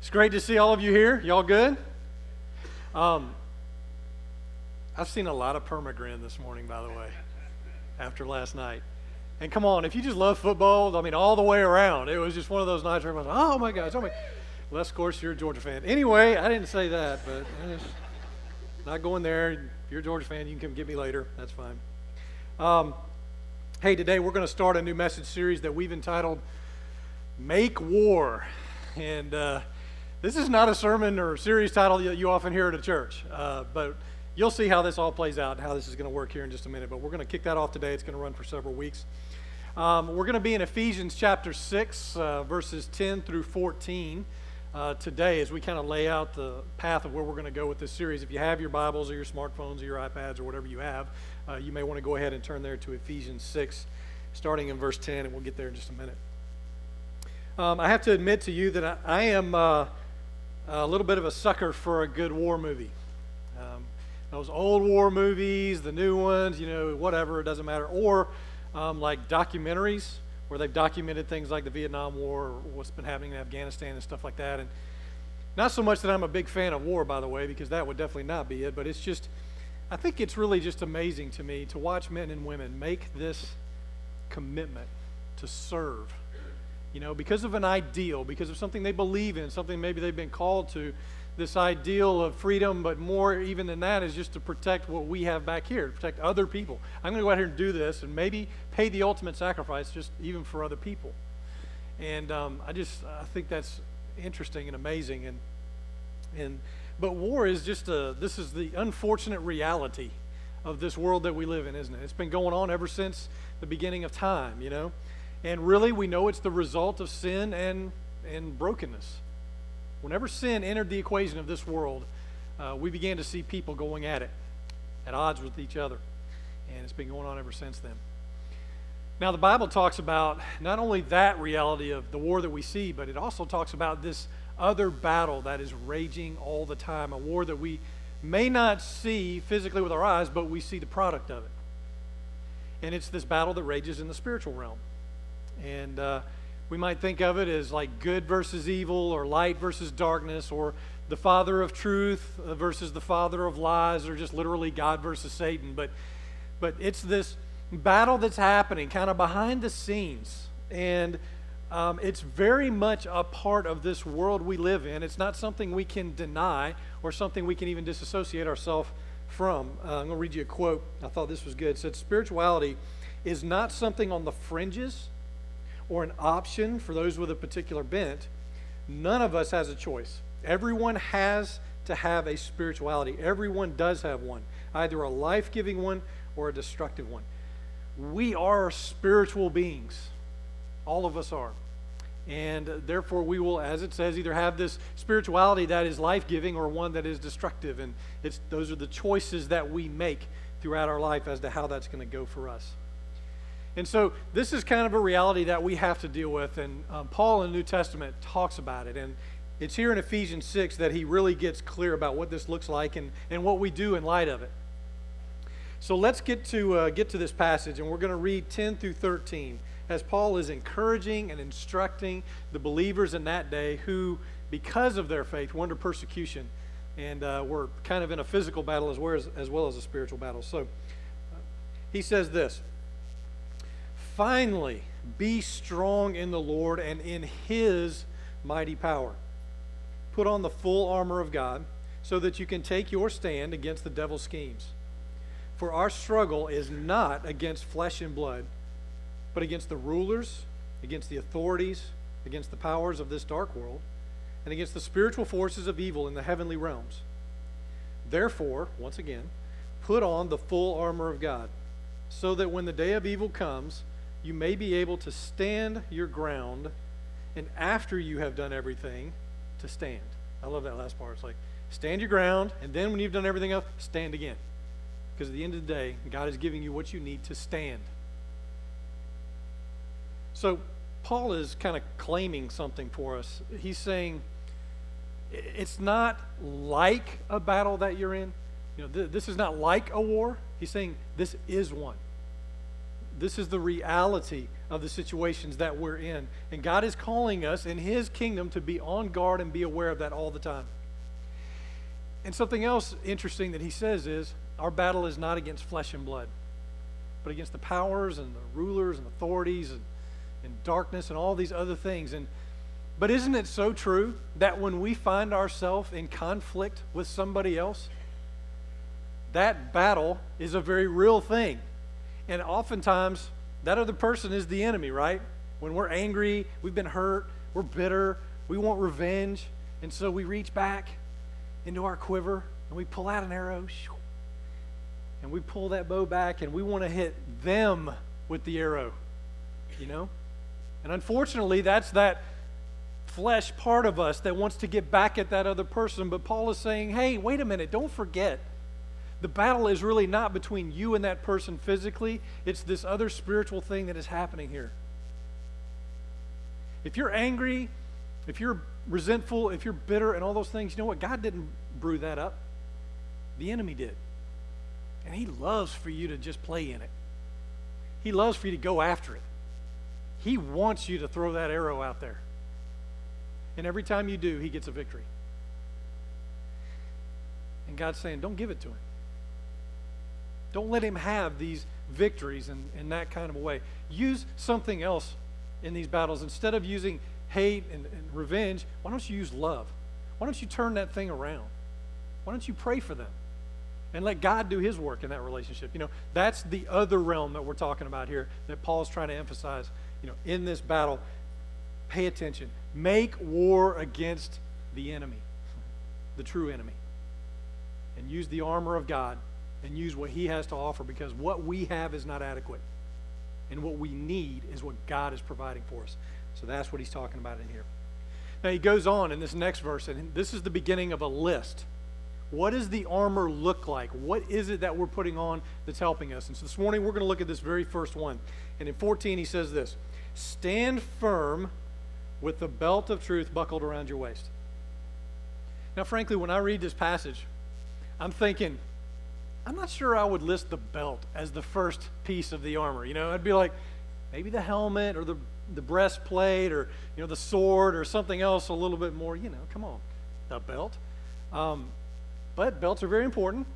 It's great to see all of you here. Y'all good? Um, I've seen a lot of permagrin this morning, by the way, after last night. And come on, if you just love football, I mean, all the way around, it was just one of those nights where everyone's, oh my gosh, oh my. Unless, of course, you're a Georgia fan. Anyway, I didn't say that, but not going there. If you're a Georgia fan, you can come get me later. That's fine. Um, hey, today we're going to start a new message series that we've entitled Make War. And uh, this is not a sermon or a series title that you often hear at a church, uh, but you'll see how this all plays out and how this is going to work here in just a minute. But we're going to kick that off today. It's going to run for several weeks. Um, we're going to be in Ephesians chapter 6, uh, verses 10 through 14. Uh, today, as we kind of lay out the path of where we're going to go with this series, if you have your Bibles or your smartphones or your iPads or whatever you have, uh, you may want to go ahead and turn there to Ephesians 6, starting in verse 10, and we'll get there in just a minute. Um, I have to admit to you that I, I am uh, a little bit of a sucker for a good war movie. Um, those old war movies, the new ones, you know, whatever, it doesn't matter. Or um, like documentaries where they've documented things like the Vietnam War or what's been happening in Afghanistan and stuff like that. And not so much that I'm a big fan of war, by the way, because that would definitely not be it, but it's just, I think it's really just amazing to me to watch men and women make this commitment to serve you know, because of an ideal, because of something they believe in, something maybe they've been called to, this ideal of freedom, but more even than that is just to protect what we have back here, to protect other people. I'm going to go out here and do this and maybe pay the ultimate sacrifice just even for other people. And um, I just I think that's interesting and amazing. And and but war is just a this is the unfortunate reality of this world that we live in, isn't it? It's been going on ever since the beginning of time, you know. And really, we know it's the result of sin and, and brokenness. Whenever sin entered the equation of this world, uh, we began to see people going at it, at odds with each other. And it's been going on ever since then. Now, the Bible talks about not only that reality of the war that we see, but it also talks about this other battle that is raging all the time, a war that we may not see physically with our eyes, but we see the product of it. And it's this battle that rages in the spiritual realm. And uh, we might think of it as like good versus evil, or light versus darkness, or the father of truth uh, versus the father of lies, or just literally God versus Satan. But, but it's this battle that's happening kind of behind the scenes. And um, it's very much a part of this world we live in. It's not something we can deny or something we can even disassociate ourselves from. Uh, I'm going to read you a quote. I thought this was good. It said, Spirituality is not something on the fringes or an option for those with a particular bent, none of us has a choice. Everyone has to have a spirituality. Everyone does have one, either a life giving one or a destructive one. We are spiritual beings. All of us are. And therefore, we will, as it says, either have this spirituality that is life giving or one that is destructive. And it's, those are the choices that we make throughout our life as to how that's going to go for us. And so this is kind of a reality that we have to deal with. And um, Paul in the New Testament talks about it. And it's here in Ephesians 6 that he really gets clear about what this looks like and, and what we do in light of it. So let's get to, uh, get to this passage, and we're going to read 10 through 13 as Paul is encouraging and instructing the believers in that day who, because of their faith, were under persecution and uh, were kind of in a physical battle as well as, as, well as a spiritual battle. So uh, he says this. Finally, be strong in the Lord and in his mighty power. Put on the full armor of God so that you can take your stand against the devil's schemes. For our struggle is not against flesh and blood, but against the rulers, against the authorities, against the powers of this dark world, and against the spiritual forces of evil in the heavenly realms. Therefore, once again, put on the full armor of God, so that when the day of evil comes, you may be able to stand your ground, and after you have done everything, to stand. I love that last part. It's like, stand your ground, and then when you've done everything else, stand again. Because at the end of the day, God is giving you what you need to stand. So, Paul is kind of claiming something for us. He's saying, it's not like a battle that you're in. You know, th- this is not like a war. He's saying this is one. This is the reality of the situations that we're in. And God is calling us in His kingdom to be on guard and be aware of that all the time. And something else interesting that He says is our battle is not against flesh and blood, but against the powers and the rulers and authorities and, and darkness and all these other things. And but isn't it so true that when we find ourselves in conflict with somebody else, that battle is a very real thing. And oftentimes, that other person is the enemy, right? When we're angry, we've been hurt, we're bitter, we want revenge, and so we reach back into our quiver and we pull out an arrow, and we pull that bow back and we want to hit them with the arrow, you know? And unfortunately, that's that flesh part of us that wants to get back at that other person. But Paul is saying, hey, wait a minute, don't forget. The battle is really not between you and that person physically, it's this other spiritual thing that is happening here. If you're angry, if you're resentful, if you're bitter, and all those things, you know what? God didn't brew that up, the enemy did. And he loves for you to just play in it, he loves for you to go after it. He wants you to throw that arrow out there. And every time you do, he gets a victory. And God's saying, don't give it to him. Don't let him have these victories in, in that kind of a way. Use something else in these battles. Instead of using hate and, and revenge, why don't you use love? Why don't you turn that thing around? Why don't you pray for them? And let God do his work in that relationship. You know, that's the other realm that we're talking about here that Paul's trying to emphasize. You know, in this battle, pay attention. Make war against the enemy, the true enemy. And use the armor of God and use what He has to offer because what we have is not adequate. And what we need is what God is providing for us. So that's what He's talking about in here. Now, He goes on in this next verse, and this is the beginning of a list. What does the armor look like? What is it that we're putting on that's helping us? And so this morning we're going to look at this very first one. And in 14, he says this Stand firm with the belt of truth buckled around your waist. Now, frankly, when I read this passage, I'm thinking, I'm not sure I would list the belt as the first piece of the armor. You know, I'd be like, maybe the helmet or the, the breastplate or, you know, the sword or something else a little bit more, you know, come on, the belt. Um, but belts are very important.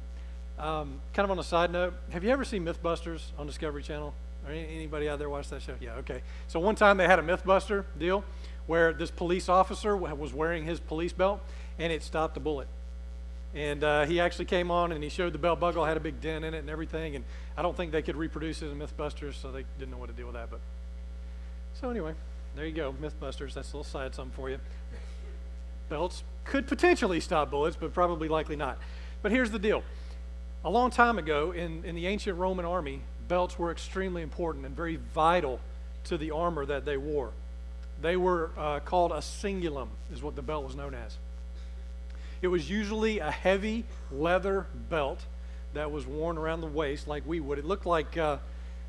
Um, kind of on a side note, have you ever seen Mythbusters on Discovery Channel? Or anybody out there watch that show? Yeah, okay. So one time they had a Mythbuster deal where this police officer was wearing his police belt and it stopped a bullet. And uh, he actually came on and he showed the bell buckle had a big dent in it and everything. And I don't think they could reproduce it in Mythbusters, so they didn't know what to do with that. But so anyway, there you go, Mythbusters. That's a little side something for you. Belts could potentially stop bullets, but probably likely not. But here's the deal: a long time ago in, in the ancient Roman army, belts were extremely important and very vital to the armor that they wore. They were uh, called a cingulum, is what the belt was known as. It was usually a heavy leather belt that was worn around the waist like we would. It looked like, uh,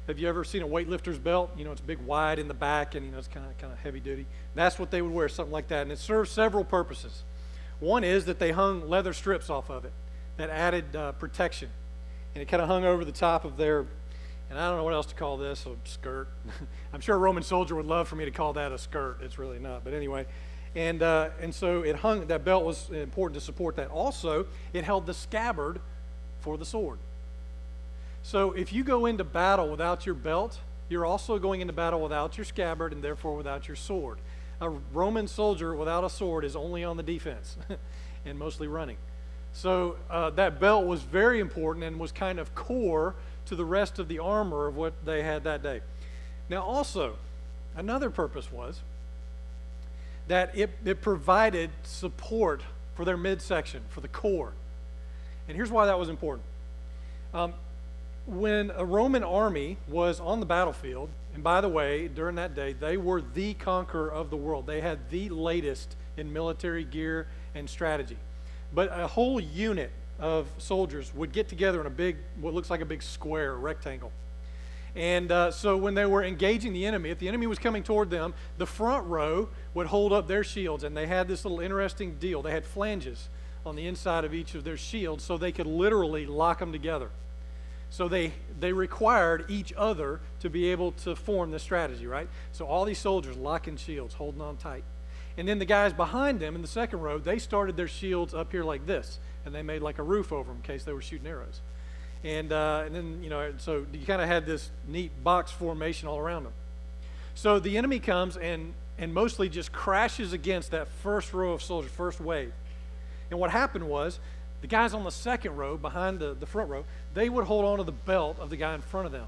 have you ever seen a weightlifter's belt? You know, it's big, wide in the back, and you know it's kind of kind of heavy duty. That's what they would wear, something like that, and it served several purposes. One is that they hung leather strips off of it that added uh, protection, and it kind of hung over the top of their and I don't know what else to call this, a skirt. I'm sure a Roman soldier would love for me to call that a skirt. It's really not. But anyway, and, uh, and so it hung, that belt was important to support that. Also, it held the scabbard for the sword. So if you go into battle without your belt, you're also going into battle without your scabbard and therefore without your sword. A Roman soldier without a sword is only on the defense and mostly running. So uh, that belt was very important and was kind of core to the rest of the armor of what they had that day. Now, also, another purpose was that it, it provided support for their midsection, for the core. And here's why that was important. Um, when a Roman army was on the battlefield, and by the way, during that day, they were the conqueror of the world. They had the latest in military gear and strategy. But a whole unit of soldiers would get together in a big, what looks like a big square, rectangle. And uh, so when they were engaging the enemy, if the enemy was coming toward them, the front row would hold up their shields. And they had this little interesting deal. They had flanges on the inside of each of their shields so they could literally lock them together. So they, they required each other to be able to form this strategy, right? So all these soldiers locking shields, holding on tight. And then the guys behind them in the second row, they started their shields up here like this, and they made like a roof over them in case they were shooting arrows. And, uh, and then, you know, so you kind of had this neat box formation all around them. So the enemy comes and, and mostly just crashes against that first row of soldiers, first wave. And what happened was the guys on the second row, behind the, the front row, they would hold on to the belt of the guy in front of them.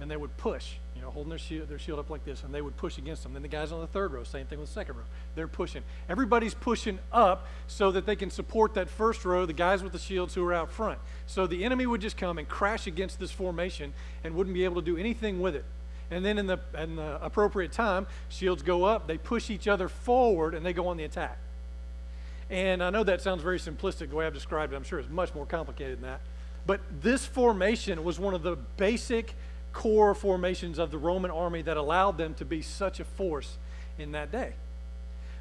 And they would push, know, holding their shield, their shield up like this, and they would push against them. Then the guys on the third row, same thing with the second row. They're pushing. Everybody's pushing up so that they can support that first row, the guys with the shields who are out front. So the enemy would just come and crash against this formation and wouldn't be able to do anything with it. And then in the, in the appropriate time, shields go up, they push each other forward, and they go on the attack. And I know that sounds very simplistic the way I've described it. I'm sure it's much more complicated than that. But this formation was one of the basic core formations of the Roman army that allowed them to be such a force in that day.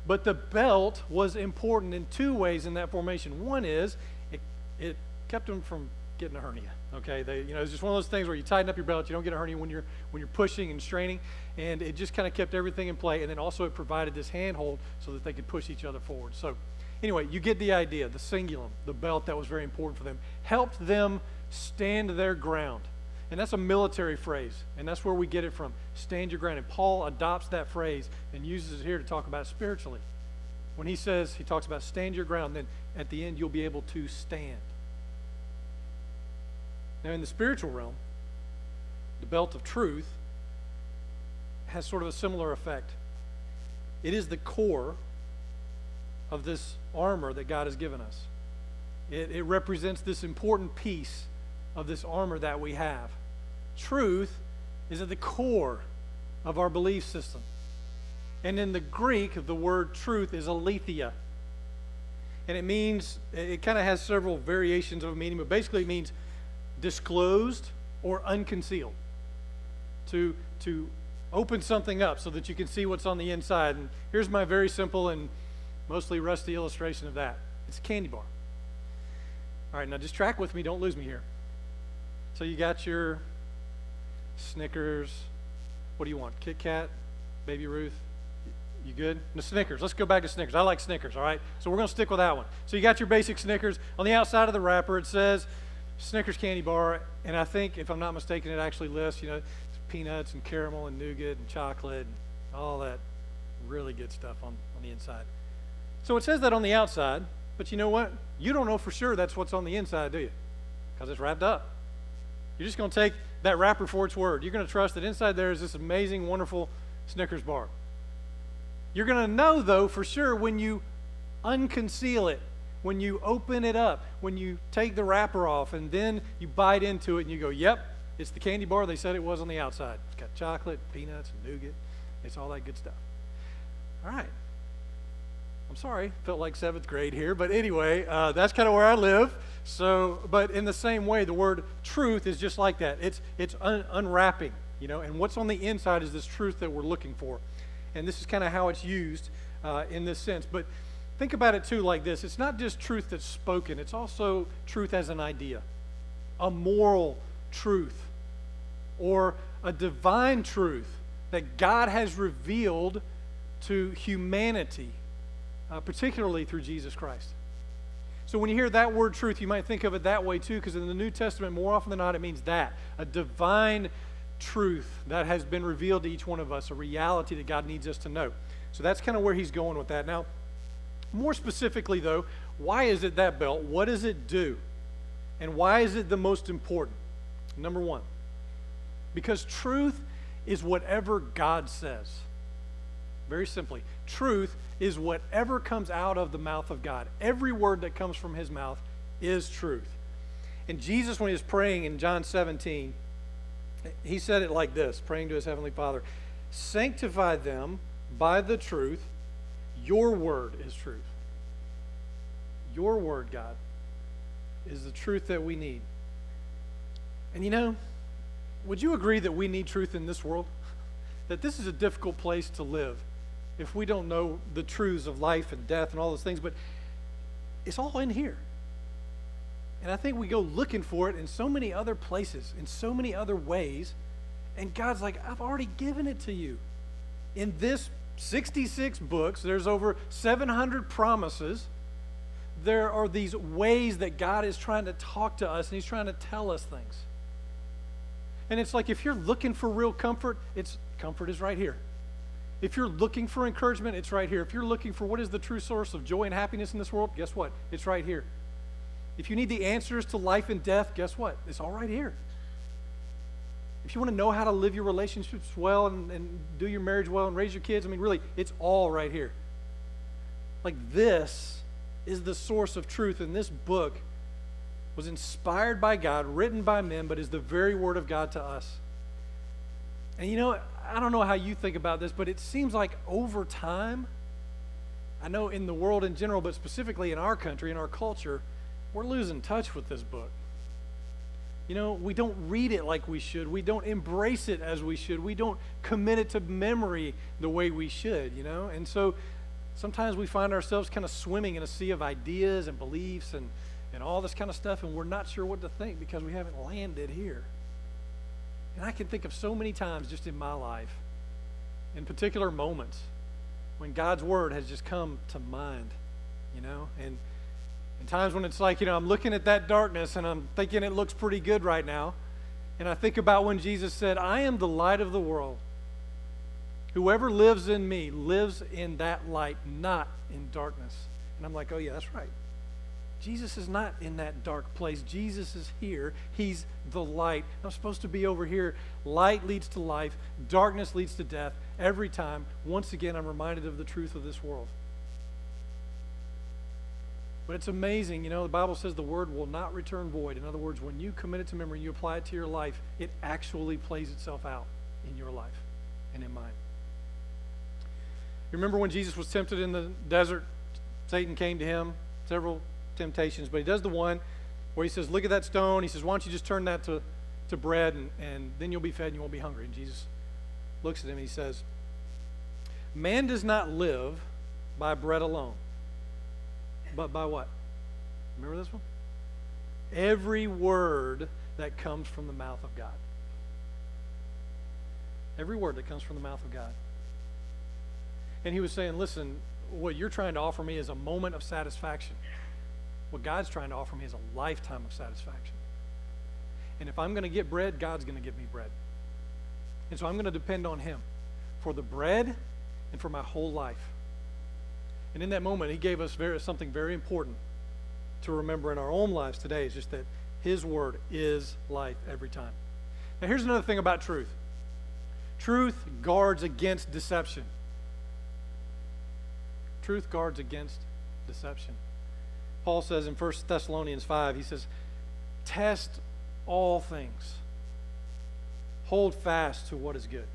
But the belt was important in two ways in that formation. One is it, it kept them from getting a hernia. Okay, they, you know, it's just one of those things where you tighten up your belt, you don't get a hernia when you're when you're pushing and straining, and it just kind of kept everything in play. And then also it provided this handhold so that they could push each other forward. So Anyway, you get the idea. The cingulum, the belt that was very important for them, helped them stand their ground. And that's a military phrase, and that's where we get it from. Stand your ground. And Paul adopts that phrase and uses it here to talk about spiritually. When he says, he talks about stand your ground, then at the end you'll be able to stand. Now, in the spiritual realm, the belt of truth has sort of a similar effect. It is the core of this armor that God has given us. It, it represents this important piece of this armor that we have. Truth is at the core of our belief system. And in the Greek, the word truth is aletheia. And it means, it kind of has several variations of meaning, but basically it means disclosed or unconcealed. To, to open something up so that you can see what's on the inside. And here's my very simple and mostly rusty illustration of that. It's a candy bar. All right, now just track with me. Don't lose me here. So you got your Snickers. What do you want? Kit Kat? Baby Ruth? You good? The Snickers. Let's go back to Snickers. I like Snickers, all right? So we're going to stick with that one. So you got your basic Snickers. On the outside of the wrapper, it says Snickers candy bar. And I think, if I'm not mistaken, it actually lists, you know, peanuts and caramel and nougat and chocolate and all that really good stuff on, on the inside. So it says that on the outside, but you know what? You don't know for sure that's what's on the inside, do you? Because it's wrapped up. You're just going to take that wrapper for its word. You're going to trust that inside there is this amazing, wonderful Snickers bar. You're going to know, though, for sure when you unconceal it, when you open it up, when you take the wrapper off, and then you bite into it and you go, yep, it's the candy bar they said it was on the outside. It's got chocolate, peanuts, nougat. It's all that good stuff. All right. I'm sorry, felt like seventh grade here, but anyway, uh, that's kind of where I live. So, but in the same way, the word truth is just like that. It's it's un- unwrapping, you know, and what's on the inside is this truth that we're looking for, and this is kind of how it's used uh, in this sense. But think about it too, like this: it's not just truth that's spoken; it's also truth as an idea, a moral truth, or a divine truth that God has revealed to humanity uh, particularly through Jesus Christ. So when you hear that word truth, you might think of it that way too, because in the New Testament, more often than not, it means that a divine truth that has been revealed to each one of us, a reality that God needs us to know. So that's kind of where he's going with that. Now, more specifically, though, why is it that belt? What does it do? And why is it the most important? Number one, because truth is whatever God says. Very simply, truth is whatever comes out of the mouth of God. Every word that comes from his mouth is truth. And Jesus, when he was praying in John 17, he said it like this praying to his heavenly Father Sanctify them by the truth. Your word is truth. Your word, God, is the truth that we need. And you know, would you agree that we need truth in this world? That this is a difficult place to live if we don't know the truths of life and death and all those things, but it's all in here. And I think we go looking for it in so many other places, in so many other ways. And God's like, I've already given it to you. In this 66 books, there's over 700 promises. There are these ways that God is trying to talk to us and He's trying to tell us things. And it's like if you're looking for real comfort, it's comfort is right here. If you're looking for encouragement, it's right here. If you're looking for what is the true source of joy and happiness in this world, guess what? It's right here. If you need the answers to life and death, guess what? It's all right here. If you want to know how to live your relationships well and, and do your marriage well and raise your kids, I mean, really, it's all right here. Like, this is the source of truth, and this book was inspired by God, written by men, but is the very word of God to us. And you know, I don't know how you think about this, but it seems like over time, I know in the world in general, but specifically in our country, in our culture, we're losing touch with this book. You know, we don't read it like we should. We don't embrace it as we should. We don't commit it to memory the way we should, you know? And so sometimes we find ourselves kind of swimming in a sea of ideas and beliefs and, and all this kind of stuff, and we're not sure what to think because we haven't landed here. And I can think of so many times just in my life, in particular moments, when God's word has just come to mind, you know? And and times when it's like, you know, I'm looking at that darkness and I'm thinking it looks pretty good right now. And I think about when Jesus said, I am the light of the world. Whoever lives in me lives in that light, not in darkness. And I'm like, oh, yeah, that's right. Jesus is not in that dark place. Jesus is here. He's the light. I'm supposed to be over here. Light leads to life, darkness leads to death. Every time, once again, I'm reminded of the truth of this world. But it's amazing, you know, the Bible says the word will not return void. In other words, when you commit it to memory, and you apply it to your life, it actually plays itself out in your life and in mine. You remember when Jesus was tempted in the desert? Satan came to him, several temptations, but he does the one where he says, Look at that stone. He says, Why don't you just turn that to, to bread and, and then you'll be fed and you won't be hungry? And Jesus looks at him and he says, Man does not live by bread alone but by what? Remember this one? Every word that comes from the mouth of God. Every word that comes from the mouth of God. And he was saying, listen, what you're trying to offer me is a moment of satisfaction. What God's trying to offer me is a lifetime of satisfaction. And if I'm going to get bread, God's going to give me bread. And so I'm going to depend on Him for the bread and for my whole life. And in that moment, he gave us very, something very important to remember in our own lives today is just that his word is life every time. Now, here's another thing about truth truth guards against deception. Truth guards against deception. Paul says in 1 Thessalonians 5, he says, Test all things, hold fast to what is good.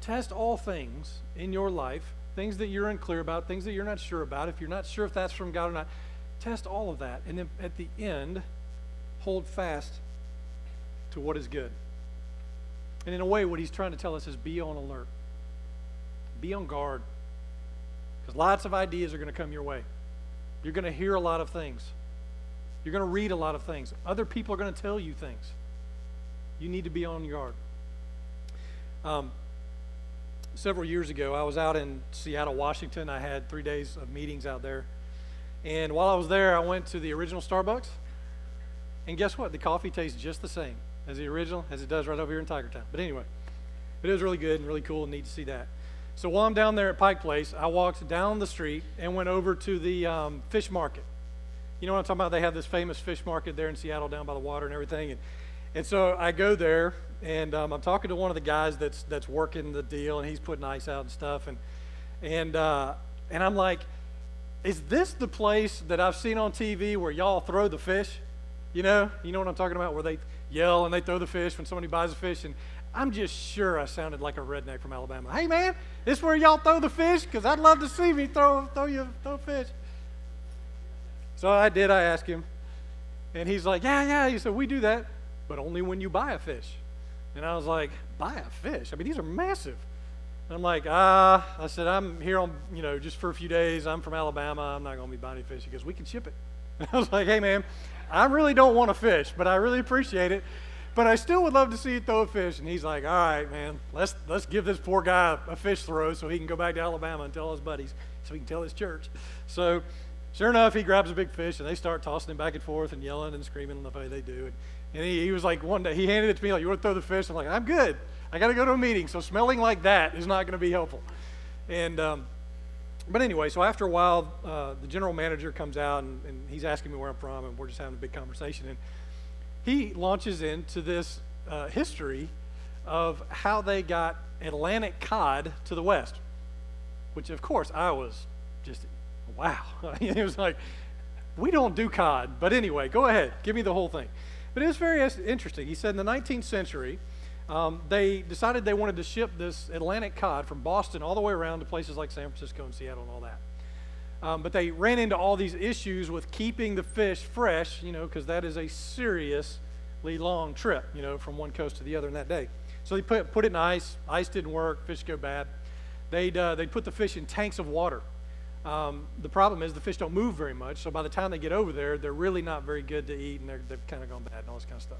Test all things in your life things that you're unclear about, things that you're not sure about, if you're not sure if that's from God or not, test all of that. And then at the end, hold fast to what is good. And in a way, what he's trying to tell us is be on alert, be on guard. Because lots of ideas are going to come your way. You're going to hear a lot of things, you're going to read a lot of things. Other people are going to tell you things. You need to be on guard. Um, several years ago, I was out in Seattle, Washington. I had three days of meetings out there. And while I was there, I went to the original Starbucks. And guess what? The coffee tastes just the same as the original as it does right over here in Tigertown. But anyway, it was really good and really cool and neat to see that. So while I'm down there at Pike Place, I walked down the street and went over to the um, fish market. You know what I'm talking about? They have this famous fish market there in Seattle down by the water and everything. And, and so I go there and um, I'm talking to one of the guys that's that's working the deal, and he's putting ice out and stuff, and and uh, and I'm like, is this the place that I've seen on TV where y'all throw the fish? You know, you know what I'm talking about, where they yell and they throw the fish when somebody buys a fish, and I'm just sure I sounded like a redneck from Alabama. Hey man, this where y'all throw the fish? Because I'd love to see me throw throw you throw fish. So I did. I asked him, and he's like, yeah, yeah. He said we do that, but only when you buy a fish. And I was like, buy a fish? I mean, these are massive. And I'm like, ah, I said, I'm here on, you know, just for a few days. I'm from Alabama. I'm not going to be buying any fish. He goes, we can ship it. And I was like, hey, man, I really don't want to fish, but I really appreciate it. But I still would love to see you throw a fish. And he's like, all right, man, let's, let's give this poor guy a fish throw so he can go back to Alabama and tell his buddies, so he can tell his church. So sure enough, he grabs a big fish and they start tossing him back and forth and yelling and screaming the way they do. And, and he, he was like, one day, he handed it to me, like, you want to throw the fish? I'm like, I'm good. I got to go to a meeting. So smelling like that is not going to be helpful. And, um, but anyway, so after a while, uh, the general manager comes out and, and, he's asking me where I'm from, and we're just having a big conversation. And he launches into this uh, history of how they got Atlantic cod to the West, which of course I was just, wow. it was like, we don't do cod. But anyway, go ahead, give me the whole thing. But it was very interesting. He said in the 19th century, um, they decided they wanted to ship this Atlantic cod from Boston all the way around to places like San Francisco and Seattle and all that. Um, but they ran into all these issues with keeping the fish fresh, you know, because that is a seriously long trip, you know, from one coast to the other in that day. So they put, put it in ice. Ice didn't work. Fish go bad. They'd, uh, they'd put the fish in tanks of water. Um, the problem is the fish don't move very much, so by the time they get over there, they're really not very good to eat, and they're, they've kind of gone bad and all this kind of stuff.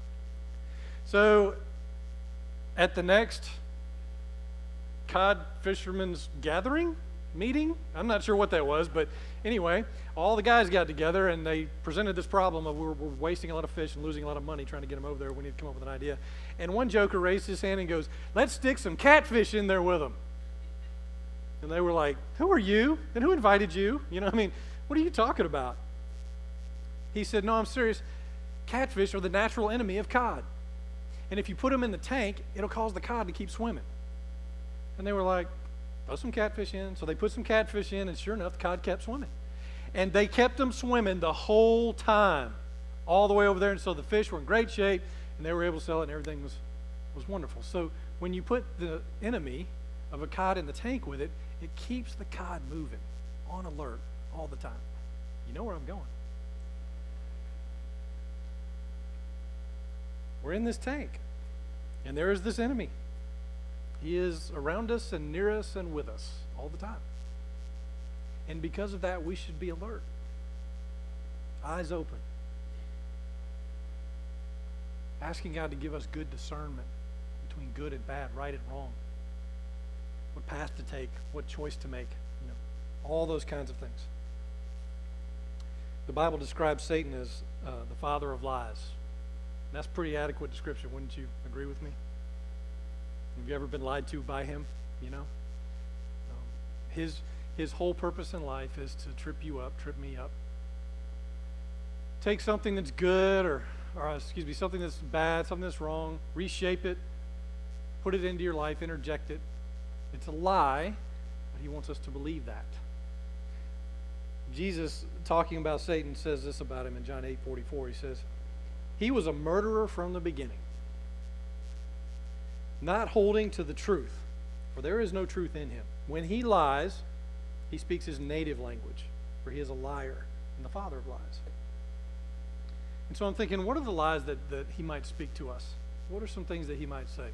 So at the next cod fishermen's gathering meeting. I'm not sure what that was, but anyway, all the guys got together and they presented this problem of we're, we're, wasting a lot of fish and losing a lot of money trying to get them over there. We need to come up with an idea. And one joker raised his hand and goes, Let's stick some catfish in there with them. And they were like, Who are you? And who invited you? You know, I mean, what are you talking about? He said, No, I'm serious. Catfish are the natural enemy of cod. And if you put them in the tank, it'll cause the cod to keep swimming. And they were like, throw some catfish in. So they put some catfish in, and sure enough, the cod kept swimming. And they kept them swimming the whole time, all the way over there. And so the fish were in great shape, and they were able to sell it, and everything was, was wonderful. So when you put the enemy of a cod in the tank with it, it keeps the cod moving, on alert all the time. You know where I'm going. We're in this tank, and there is this enemy. He is around us and near us and with us all the time. And because of that, we should be alert, eyes open, asking God to give us good discernment between good and bad, right and wrong, what path to take, what choice to make, you know, all those kinds of things. The Bible describes Satan as uh, the father of lies. That's pretty adequate description, wouldn't you agree with me? Have you ever been lied to by him? You know? Um, his, his whole purpose in life is to trip you up, trip me up. Take something that's good or, or excuse me, something that's bad, something that's wrong, reshape it, put it into your life, interject it. It's a lie, but he wants us to believe that. Jesus, talking about Satan, says this about him in John 8 44. He says, he was a murderer from the beginning, not holding to the truth, for there is no truth in him. When he lies, he speaks his native language, for he is a liar and the father of lies. And so I'm thinking, what are the lies that, that he might speak to us? What are some things that he might say?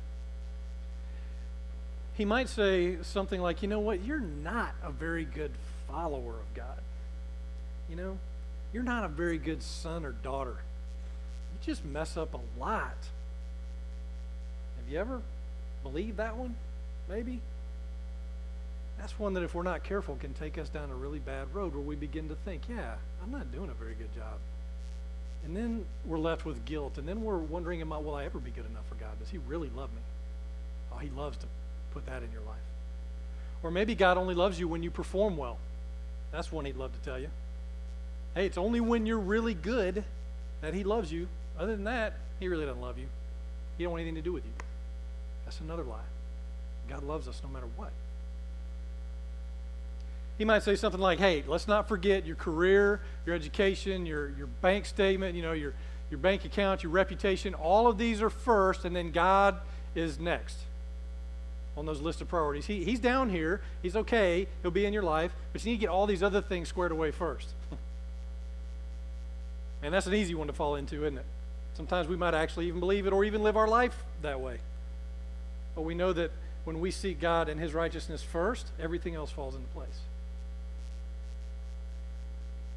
He might say something like, you know what, you're not a very good follower of God. You know, you're not a very good son or daughter You just mess up a lot. Have you ever believed that one? Maybe? That's one that, if we're not careful, can take us down a really bad road where we begin to think, yeah, I'm not doing a very good job. And then we're left with guilt. And then we're wondering about, will I ever be good enough for God? Does He really love me? Oh, He loves to put that in your life. Or maybe God only loves you when you perform well. That's one He'd love to tell you. Hey, it's only when you're really good that He loves you. Other than that, he really doesn't love you. He don't want anything to do with you. That's another lie. God loves us no matter what. He might say something like, hey, let's not forget your career, your education, your, your bank statement, you know, your, your bank account, your reputation. All of these are first, and then God is next on those list of priorities. He, he's down here. He's okay. He'll be in your life. But you need to get all these other things squared away first. and that's an easy one to fall into, isn't it? Sometimes we might actually even believe it or even live our life that way. But we know that when we seek God and His righteousness first, everything else falls into place.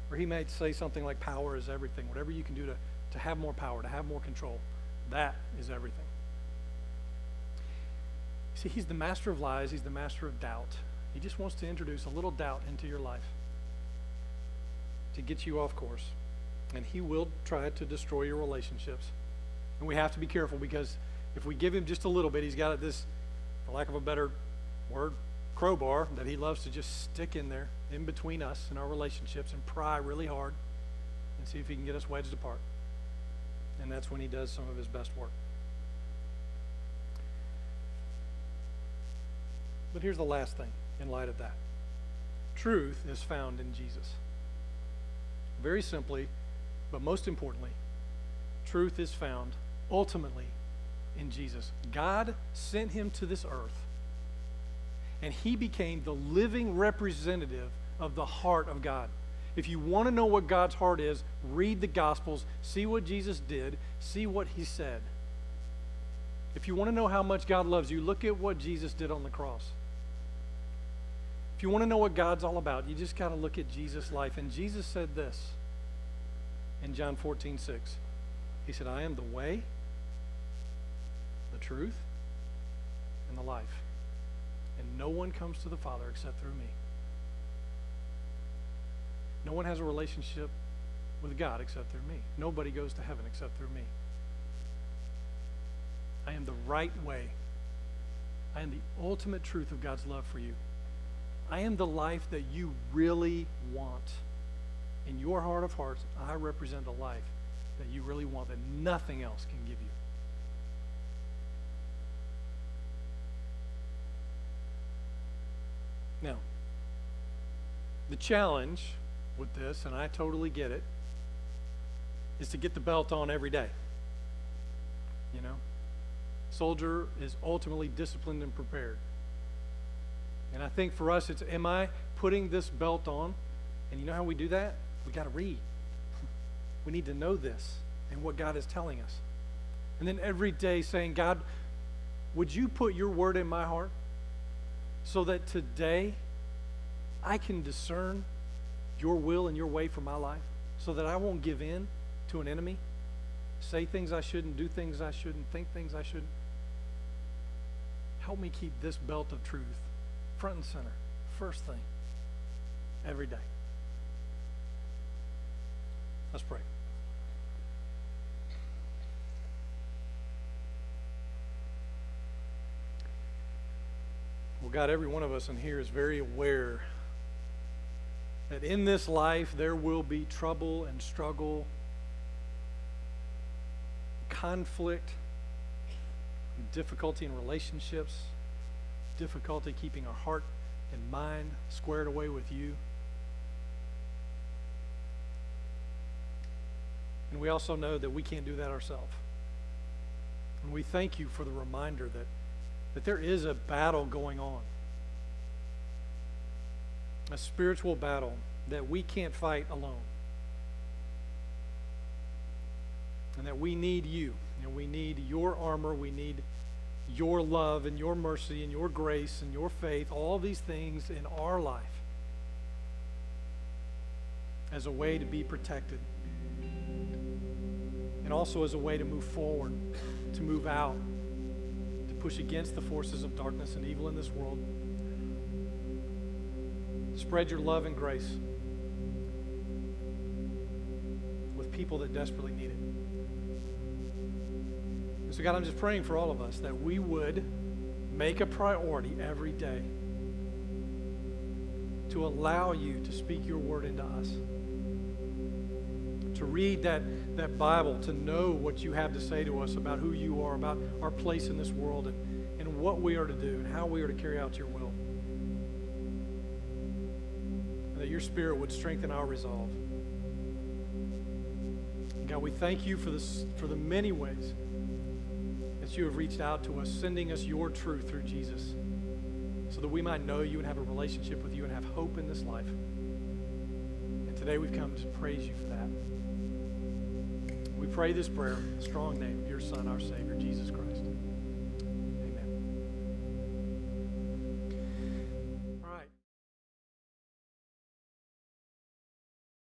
Or he might say something like, Power is everything. Whatever you can do to, to have more power, to have more control, that is everything. See, he's the master of lies, he's the master of doubt. He just wants to introduce a little doubt into your life to get you off course. And he will try to destroy your relationships. And we have to be careful because if we give him just a little bit, he's got this, for lack of a better word, crowbar that he loves to just stick in there in between us and our relationships and pry really hard and see if he can get us wedged apart. And that's when he does some of his best work. But here's the last thing in light of that truth is found in Jesus. Very simply, but most importantly, truth is found ultimately in Jesus. God sent him to this earth, and he became the living representative of the heart of God. If you want to know what God's heart is, read the Gospels, see what Jesus did, see what he said. If you want to know how much God loves you, look at what Jesus did on the cross. If you want to know what God's all about, you just got to look at Jesus' life. And Jesus said this in John 14, 6. He said, I am the way, the truth, and the life. And no one comes to the Father except through me. No one has a relationship with God except through me. Nobody goes to heaven except through me. I am the right way. I am the ultimate truth of God's love for you. I am the life that you really want. In your heart of hearts, I represent the life that you really want, that nothing else can give you. Now, the challenge with this, and I totally get it, is to get the belt on every day. You know? Soldier is ultimately disciplined and prepared. And I think for us, it's am I putting this belt on? And you know how we do that? We got to read. We need to know this and what God is telling us. And then every day saying, God, would you put your word in my heart so that today I can discern your will and your way for my life so that I won't give in to an enemy, say things I shouldn't, do things I shouldn't, think things I shouldn't. Help me keep this belt of truth front and center, first thing, every day. Let's pray. Well, God, every one of us in here is very aware that in this life there will be trouble and struggle, conflict, difficulty in relationships, difficulty keeping our heart and mind squared away with you. And we also know that we can't do that ourselves. And we thank you for the reminder that, that there is a battle going on a spiritual battle that we can't fight alone. And that we need you. And we need your armor. We need your love and your mercy and your grace and your faith, all these things in our life as a way to be protected. And also as a way to move forward, to move out, push against the forces of darkness and evil in this world. Spread your love and grace with people that desperately need it. And so, God, I'm just praying for all of us that we would make a priority every day to allow you to speak your word into us. To read that, that Bible, to know what you have to say to us about who you are, about our place in this world, and, and what we are to do, and how we are to carry out your will And that your spirit would strengthen our resolve. God, we thank you for, this, for the many ways that you have reached out to us, sending us your truth through Jesus, so that we might know you and have a relationship with you and have hope in this life. Today we've come to praise you for that. We pray this prayer in the strong name of your Son, our Savior, Jesus Christ.